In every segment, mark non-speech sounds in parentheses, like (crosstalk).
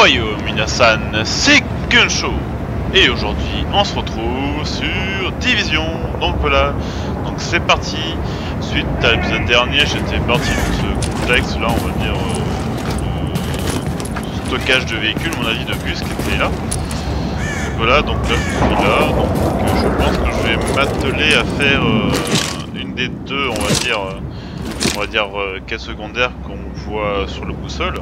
Ohio Minasan, c'est Gunshow Et aujourd'hui, on se retrouve sur Division. Donc voilà, donc c'est parti. Suite à l'épisode dernier, j'étais parti dans ce complexe là, on va dire, euh, de stockage de véhicules, mon avis de bus qui était là. Donc voilà, donc là je suis là, donc euh, je pense que je vais m'atteler à faire euh, une des deux, on va dire, euh, on va dire euh, quête secondaire qu'on voit sur le boussole.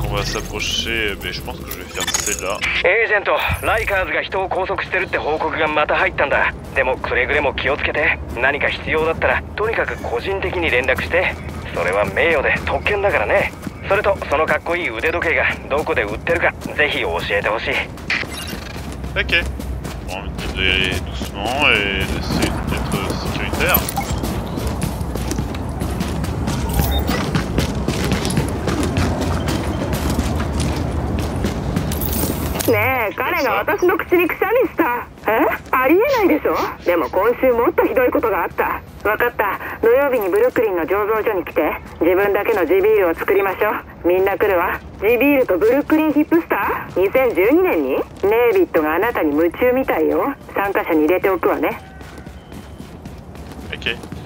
Donc on va s'approcher, mais je pense que je vais faire celle-là. エージェントライカーズが人を拘束してるって報告がまた入ったんだでもくれぐれも気をつけて何か必要だったらとにかく個人的に連絡してそれは名誉で特権だからねそれとそのかっこいい腕時計がどこで売ってるかぜひ教えてほしい Ok. Bon, on va aller doucement et d'essayer d'être sécuritaire. ね。え彼が私の口にくしゃみした。え？ありえないでしょ？でも今週もっとひどいことがあった。分かった。土曜日にブルックリンの醸造所に来て自分だけの地ビールを作りましょう。みんな来るわ。地ビールとブルックリンヒップスター？2012年に？ネイビットがあなたに夢中みたいよ。参加者に入れておくわね。Ok.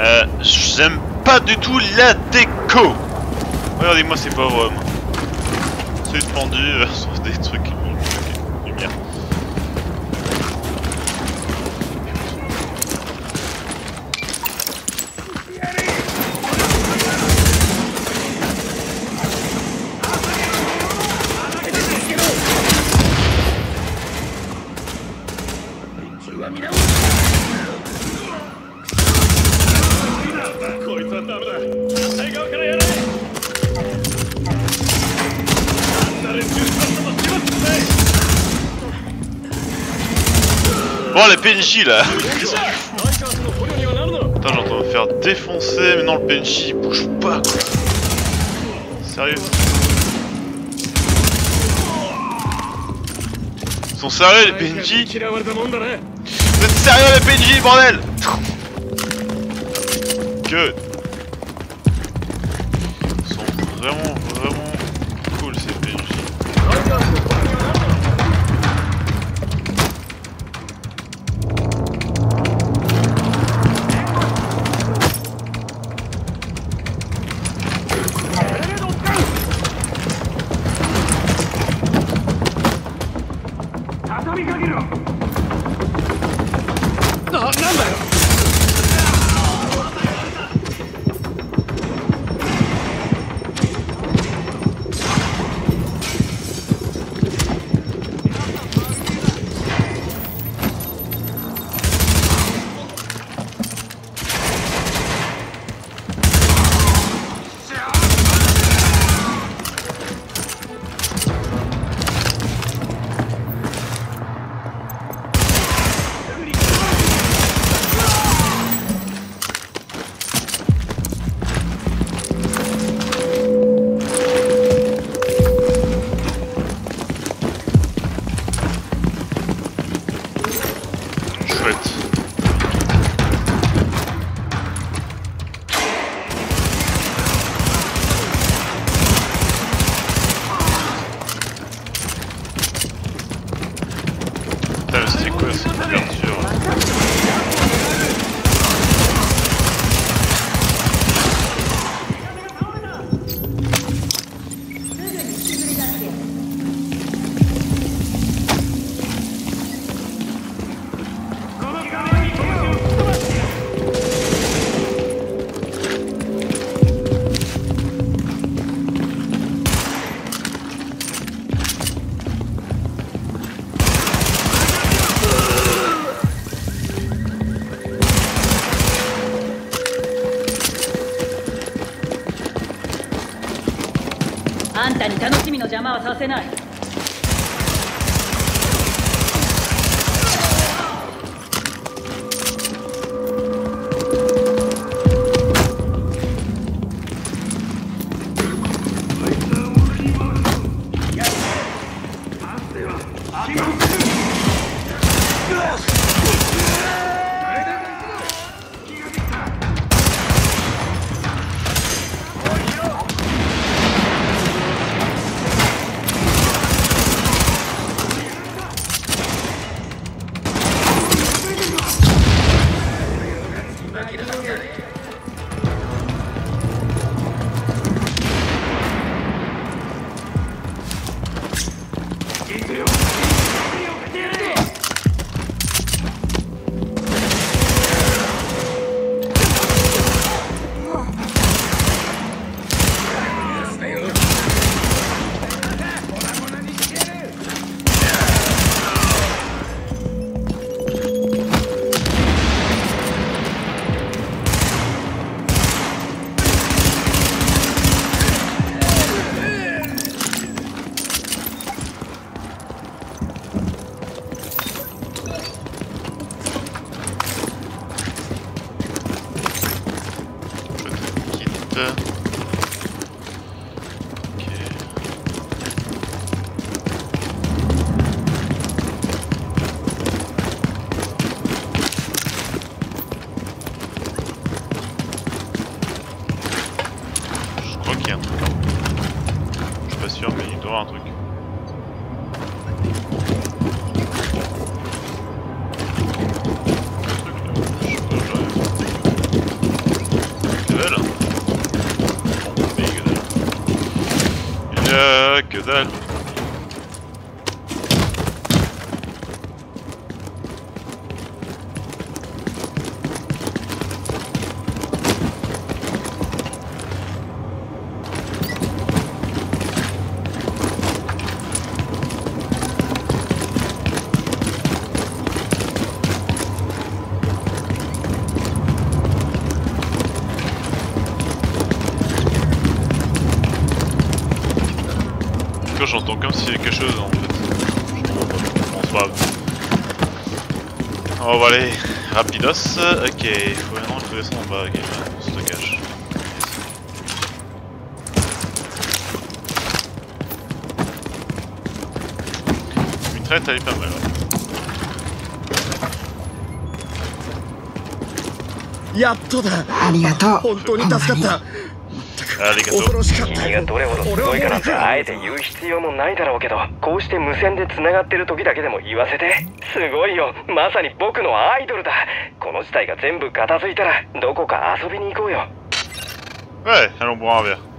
Euh, j'aime pas du tout la déco. Regardez-moi ces pauvres hommes. Suspendus (laughs) euh, sur des trucs. PNJ là. Putain j'entends me faire défoncer, mais non le PNJ il bouge pas quoi. Sérieux. Ils sont sérieux les PNJ Vous êtes sérieux les PNJ bordel. Que? Ils sont vraiment it. 邪魔はさせない。j'entends comme s'il y avait quelque chose en fait. Bon, c'est pas On va aller rapidos. Ok, il faut maintenant il faut descendre en bas. Ok, stockage. Une traite elle est pas mal. Ouais. やっとだありがとう本当に助かった ありがとう。恐ろしかった君がどれほどすごいかなんてあえて言う必要もないだろうけどこうして無線で繋がってる時だけでも言わせて。すごいよ。まさに僕のアイドルだ。この事態が全部片付いたらどこか遊びに行こうよ。Ouais, allons boire un verre.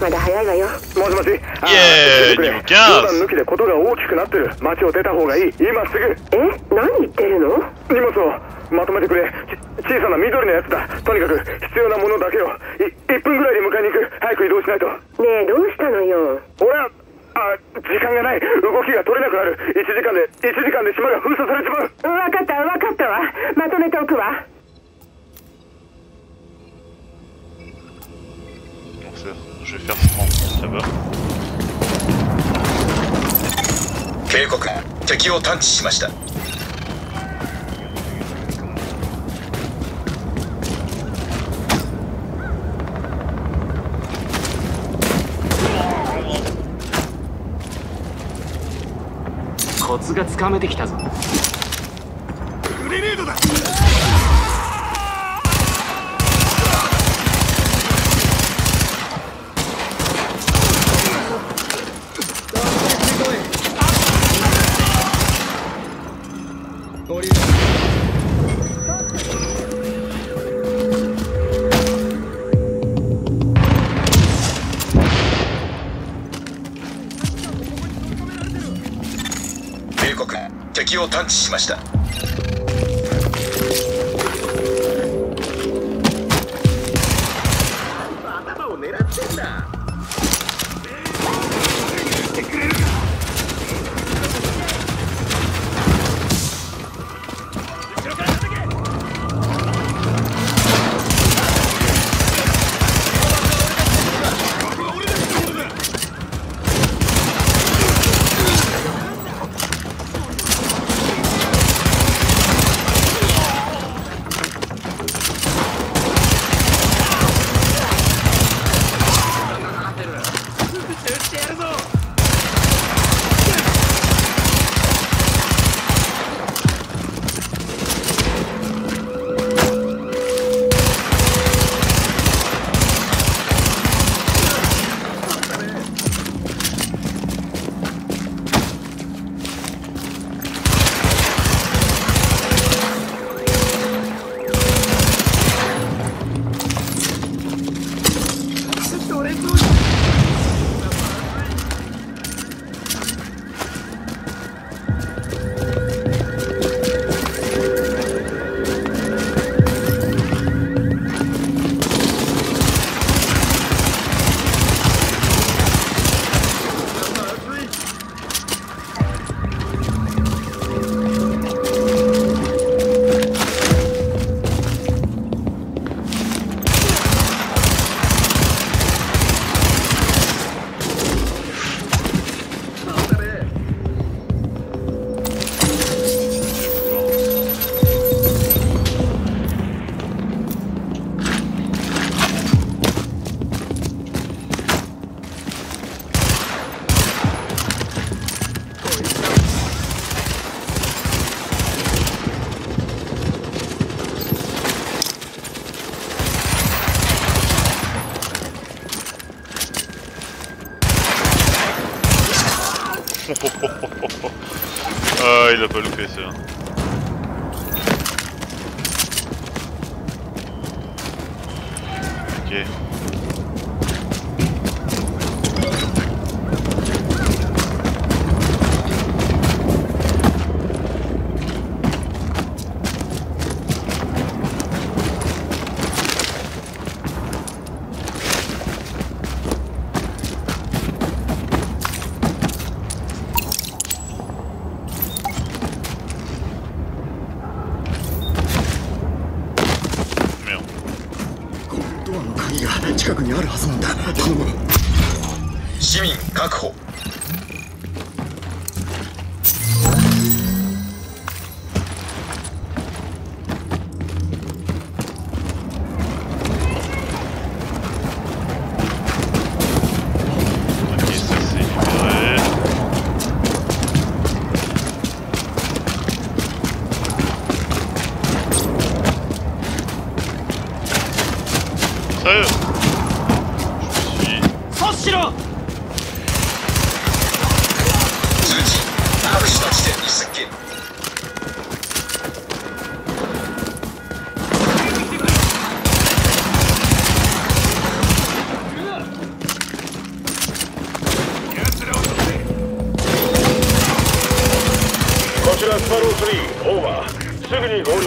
まだ早いわよ。もしもし。イエーイニューキャス冗談抜きでことが大きくなってる。街を出た方がいい。今すぐ。え？何言ってるの？荷物を。まとめてくれ。ち小さな緑のやつだ。とにかく必要なものだけを。い1分ぐらいで迎えに行く。早く移動しないと。ねえどうしたのよ？俺はあ時間がない。動きが取れなくなる。1時間で1時間で島が封鎖されちまう。分かった分かったわ。まとめておくわ Donc ça, je vais faire ce prendre, ça va. 警告敵を探知しました。コツがつかめてきたぞ。グレネードだしました。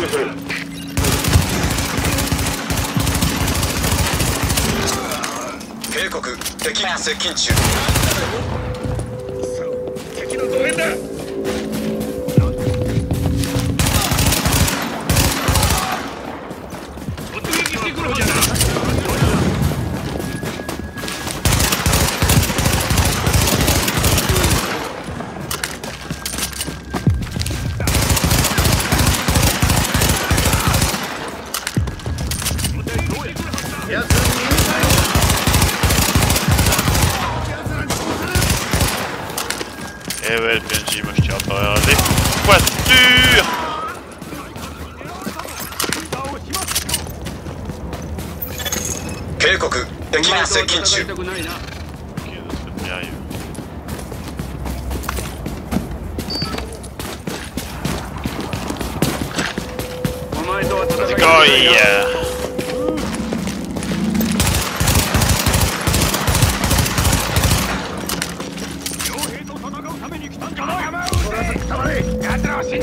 警告敵が接近中。敵の増援だ。こ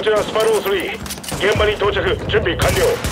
ちらスパロー3現場に到着。準備完了。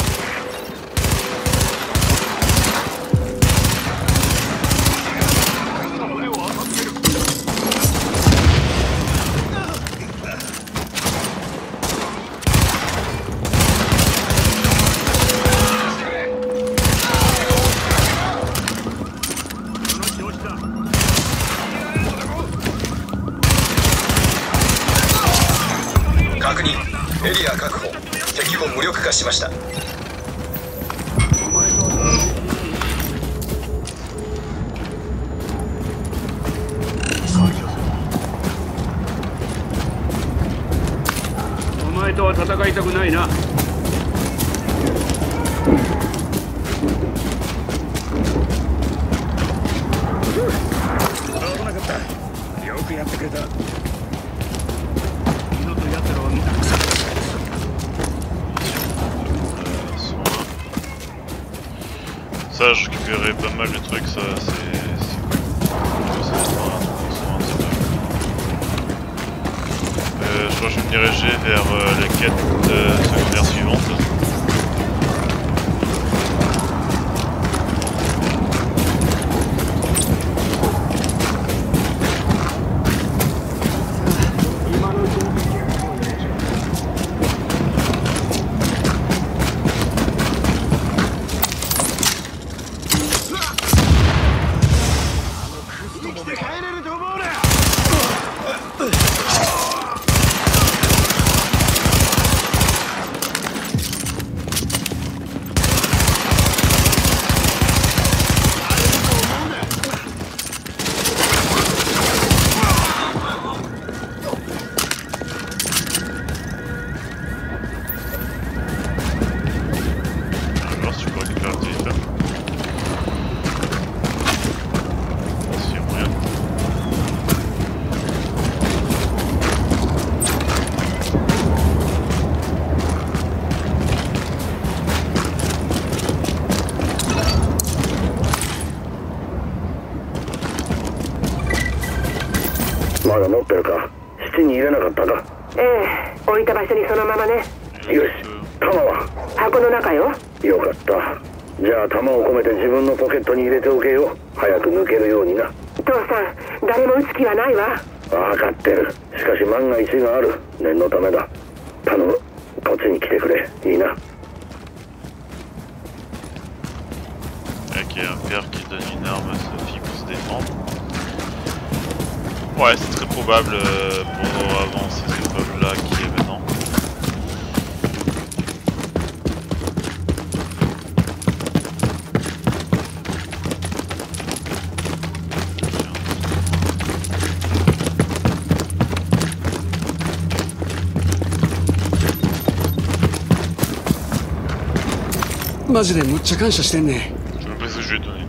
マジでむっちゃ感謝してんね Je sais même pas ce que je lui ai donné.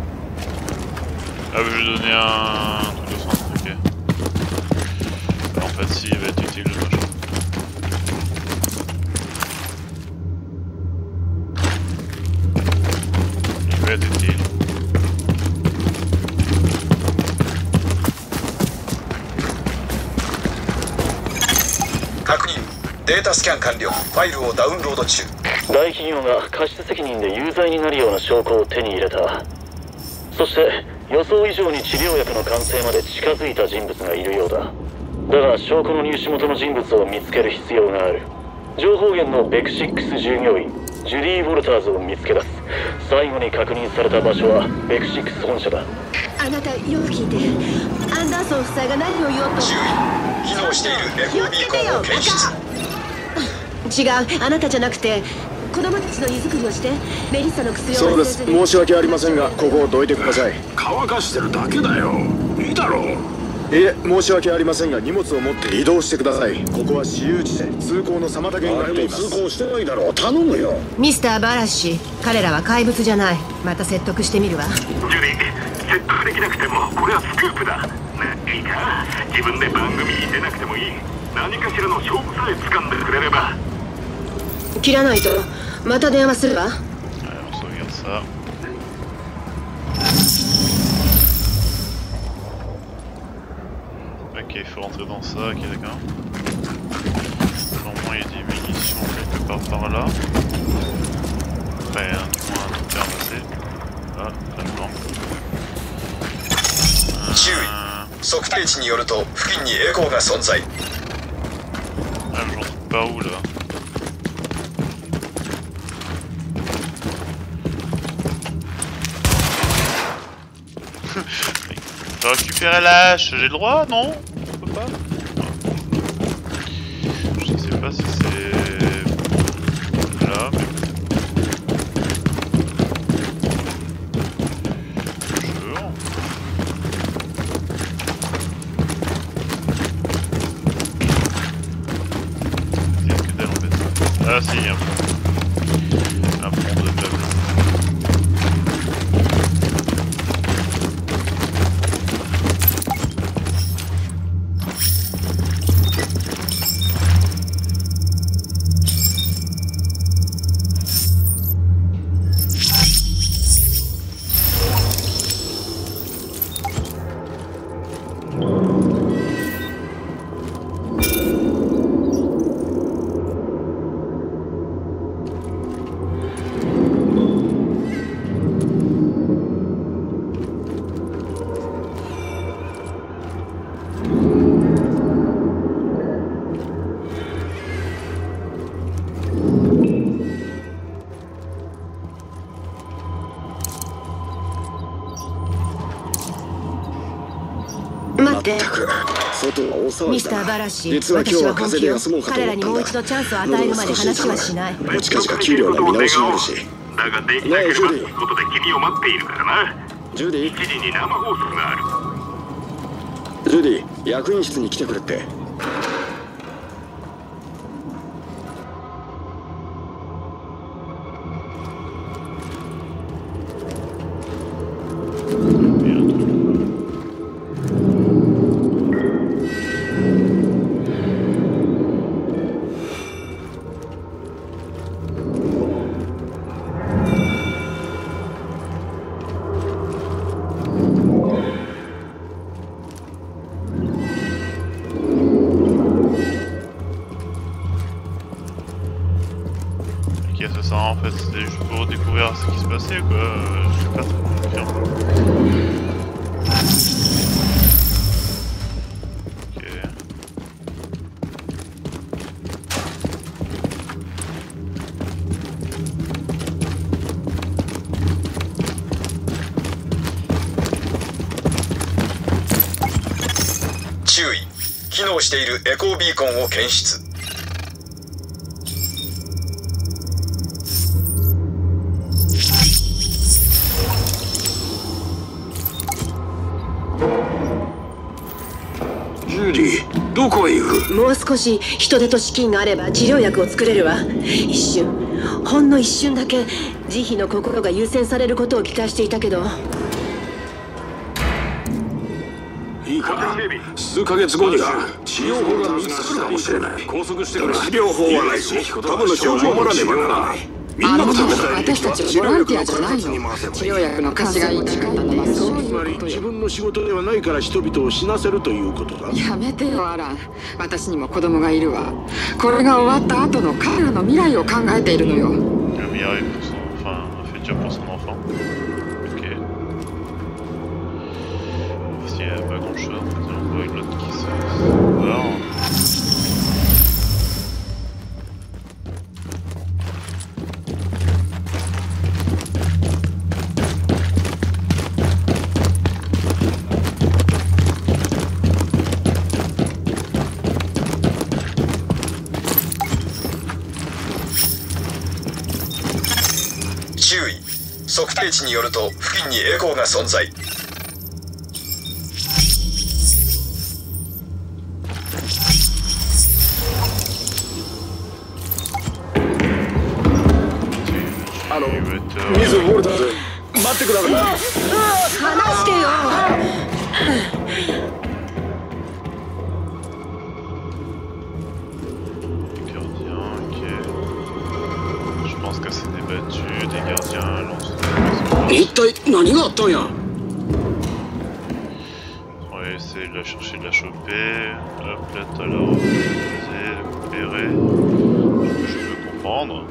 Ah, je lui ai donné un truc de soin, ok. Alors, en fait, si, il va être utile le machin. Il va être utile. 確認データスキャン完了ファイルをダウンロード中大企業が過失責任で有罪になるような証拠を手に入れた。そして予想以上に治療薬の完成まで近づいた人物がいるようだ。だが証拠の入手元の人物を見つける必要がある。情報源のベクシックス従業員ジュディ・ウォルターズを見つけ出す。最後に確認された場所はベクシックス本社だ。あなたよく聞いてアンダーソン夫妻が何を言おうと。注意。機能している気を FOB つけてよコンを検出違う。あなたじゃなくて子供たちの胃作りをしてメリッサの薬をそうです。申し訳ありませんがここをどいてください。乾かしてるだけだよ。いいだろう。いえ申し訳ありませんが荷物を持って移動してください。ここは私有地で通行の妨げになっています。行してないだろう。頼むよ。ミスターバラシ彼らは怪物じゃない。また説得してみるわ。ジュディ説得できなくてもこれはスクープだ。ねいいか。自分で番組に出なくてもいい。何かしらの勝負さえ掴んでくれれば切らないとまた電話するわ Ouais, on ça. Ok, il faut rentrer dans ça, ok d'accord. Au moins il y a des munitions quelque part par là. Enfin, du moins un truc à ramasser. Ah, très blanc. 注意測定値によると付近にエコーが存在 Ah, mais j'en trouve pas où là récupérer la hache, j'ai le droit Non? On peut pas? って外は大騒ミスターバラシ実は今日私は風邪で休もうかと彼らにもう一度チャンスを与えるまで話はしない。近々給料の見直しがあるし。だができなければということで君を待っているからな。ジュディ。1時に生放送がある。ジュディ役員室に来てくれって「en fait, c'était juste pour découvrir ce qui se passait quoi. Euh, Je suis pas trop confiant. Ok.. 注意機能しているエコービーコンを検出う少し人手と資金があれば治療薬を作れるわ。一瞬。ほんの一瞬だけ慈悲の心が優先されることを期待していたけど。いいか？数ヶ月後には治療法が見つかるかもしれない。拘束してくれ治療法はないぞ。多分の情報を守らねばならないみんなのためだ私たちはボランティアじゃないの治療薬の貸しがいいとか言ってそうつまり自分の仕事ではないから人々を死なせるということだやめてよアラン私にも子供がいるわこれが終わった後の彼らの未来を考えているのよ futur pour son enfant. Ok. S'il n'y a pas grand chose, on voit une autre qui se barre.. 定値によると付近にエコーが存在。あの水ウォルターズ待ってください。話してよ体何があったんや On va essayer de la chercher, de la choper. Hop, là, t'as la reposer, récupérer. Je peux comprendre.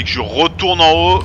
Fallait que je retourne en haut,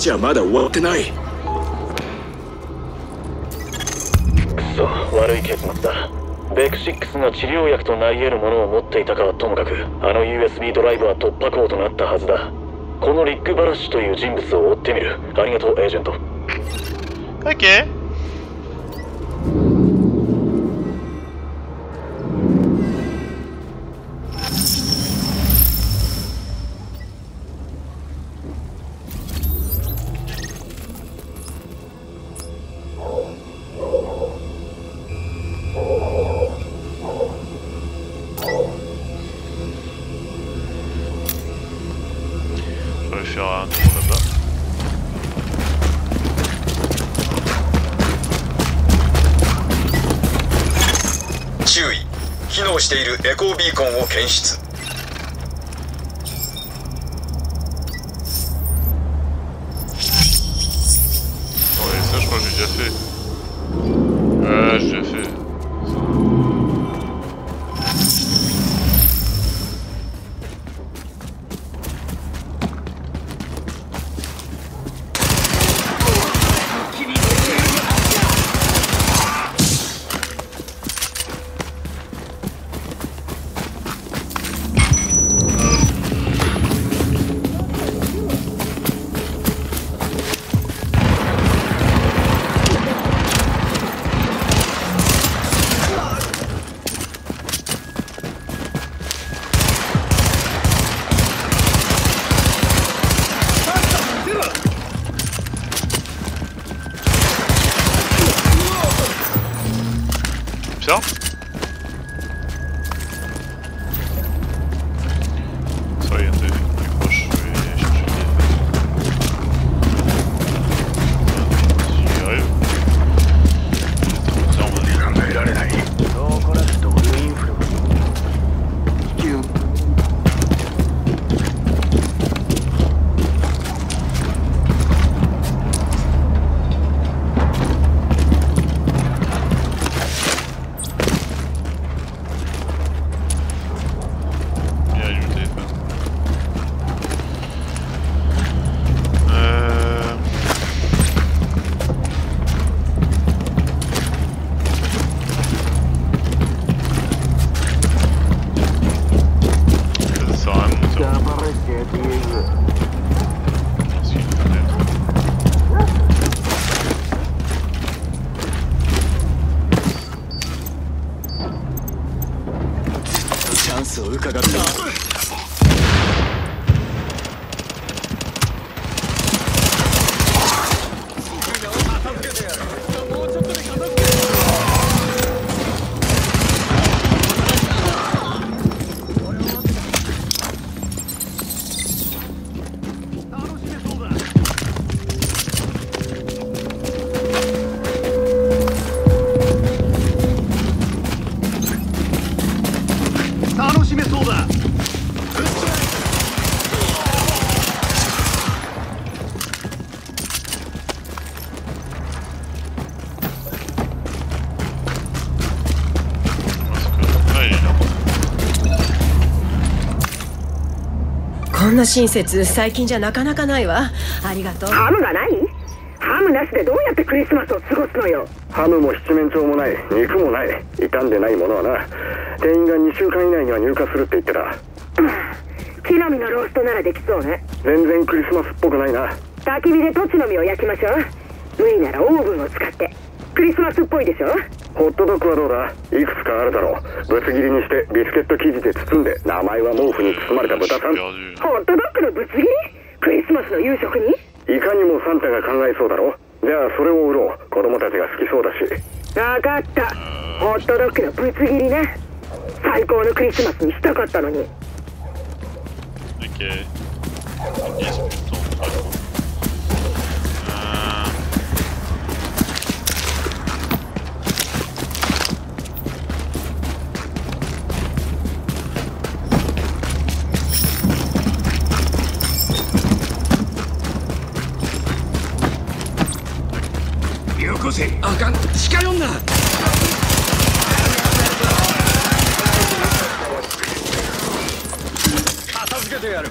この話はまだ終わってない。くそ悪い結末だ。ベク6が治療薬となり得るものを持っていたかはともかくあの USB ドライブは突破口となったはずだ。このリック・バラッシュという人物を追ってみる。ありがとうエージェント。Ok. ーんな親切最近じゃなかなかないわ。ありがとう。ハムがない？ハムなしでどうやってクリスマスを過ごすのよ。ハムも七面鳥もない。肉もない。傷んでないものはな。店員が2週間以内には入荷するって言ってた。木の実のローストならできそうね。全然クリスマスっぽくないな。焚き火でトチの実を焼きましょう。無理ならオーブンを使ってクリスマスっぽいでしょ？ホットドッグはどうだ？いくつかあるだろう。ぶつ切りにしてビスケット生地で包んで名前は毛布に包まれた豚さん。ホットドッグのぶつ切り？クリスマスの夕食に？いかにもサンタが考えそうだろじゃあそれを売ろう。子供たちが好きそうだし。分かった。ホットドッグのぶつ切りね。最高のクリスマスにしたかったのに。Ok. Yes, putain, せ。んあかん。近寄んな!」片付けてやる。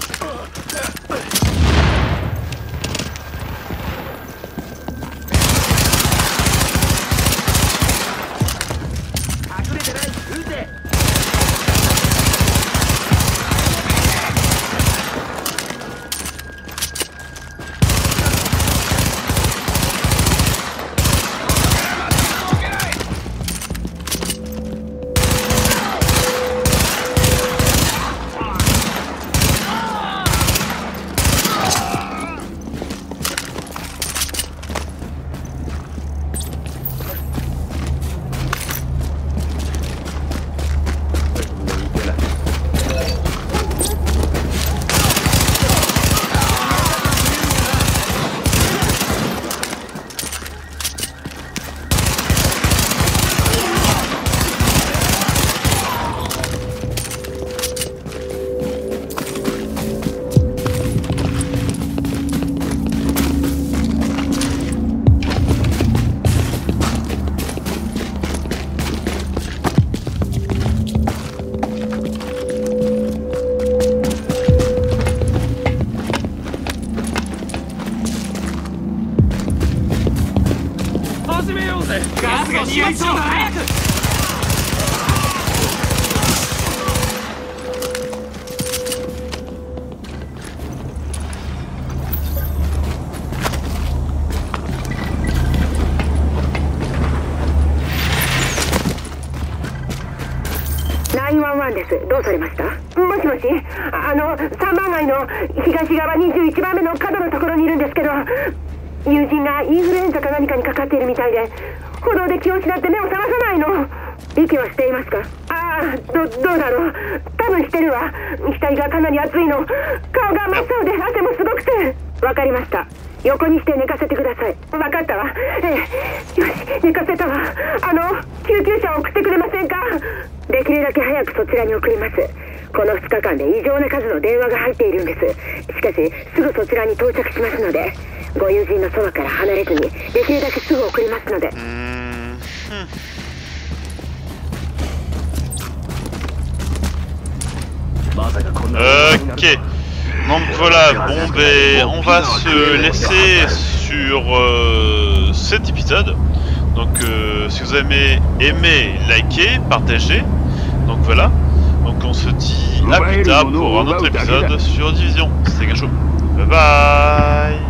で歩道で気を失って目を覚まさないの。息はしていますか？ああどどうだろう？多分してるわ。額がかなり熱いの。顔が真っ青で汗もすごくて。わかりました。横にして寝かせてください。分かったわ。ええ。よし寝かせたわ。あの救急車を送ってくれませんか？できるだけ早くそちらに送ります。この2日間で異常な数の電話が入っているんです。しかしすぐそちらに到着しますので。ご友人のそばから離れずにできるだけすぐ送りますので Ok. Donc voilà, bon ben on va se laisser sur euh, cet épisode. Donc euh, si vous avez aimé, likez, partagez. Donc voilà. Donc on se dit à plus tard pour un autre épisode sur Division. C'était Gacho. Bye bye